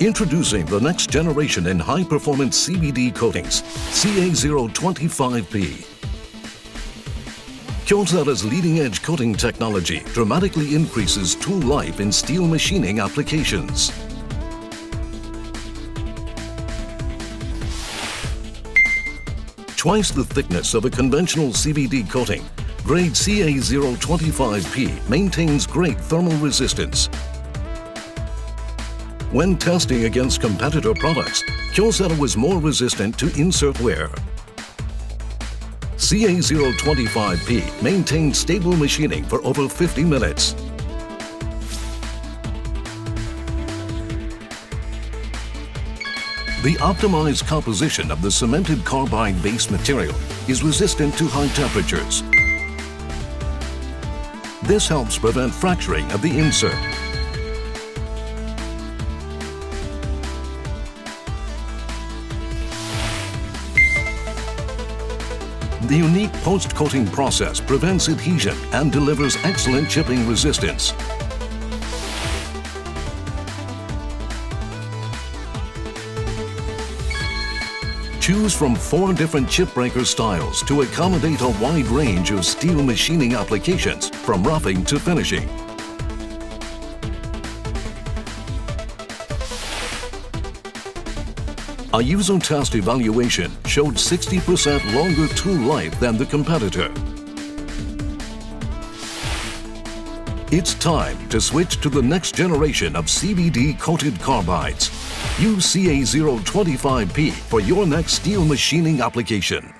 Introducing the next generation in high-performance CVD coatings, CA025P. Kyocera's leading-edge coating technology dramatically increases tool life in steel machining applications. Twice the thickness of a conventional CVD coating, grade CA025P maintains great thermal resistance when testing against competitor products, Kyocera was more resistant to insert wear. CA025P maintained stable machining for over 50 minutes. The optimized composition of the cemented carbide base material is resistant to high temperatures. This helps prevent fracturing of the insert The unique post-coating process prevents adhesion and delivers excellent chipping resistance. Choose from four different chip breaker styles to accommodate a wide range of steel machining applications from roughing to finishing. A user test evaluation showed 60% longer tool life than the competitor. It's time to switch to the next generation of CVD coated carbides. Use CA025P for your next steel machining application.